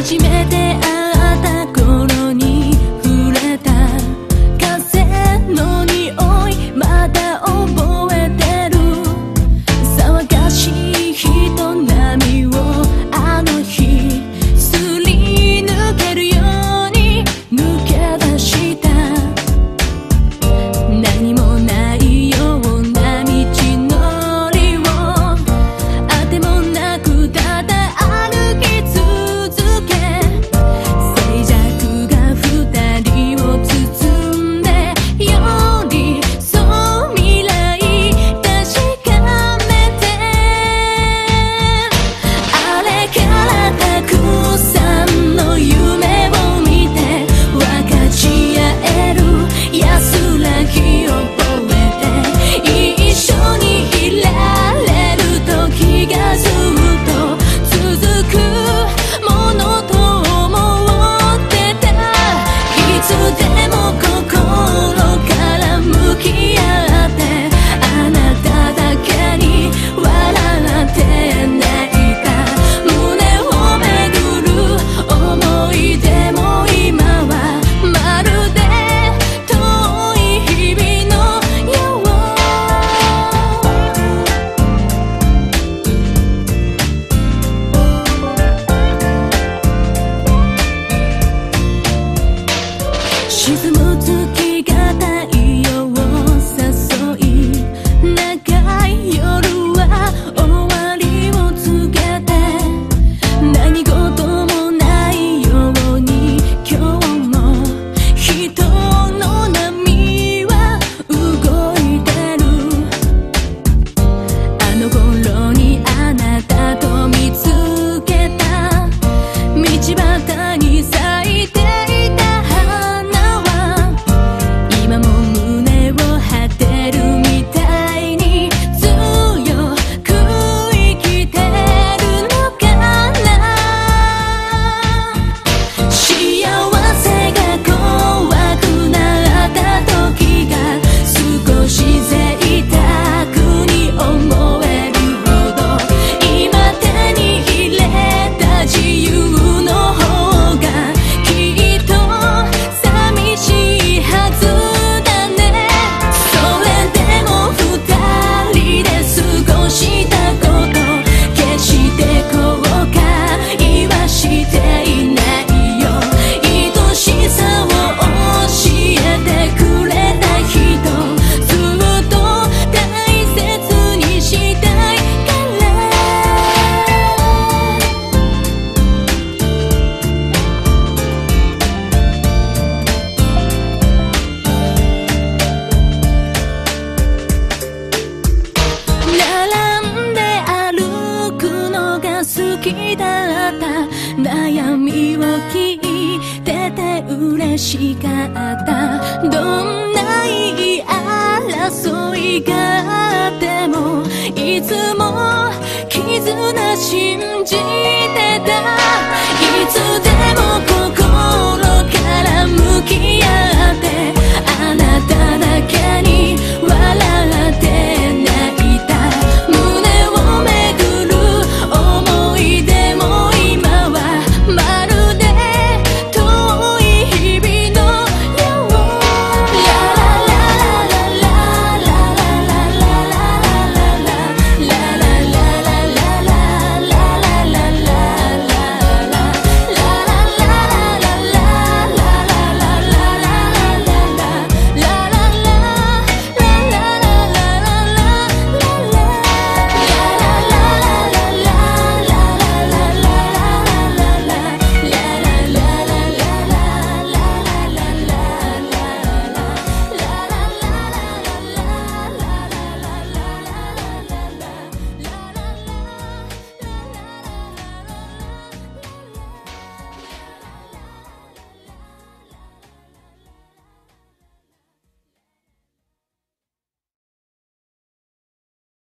初めて会った頃 She's the mood to て嬉しかった。どんな言い争いがあってもいつも絆信じてた。いつでも心から向き合って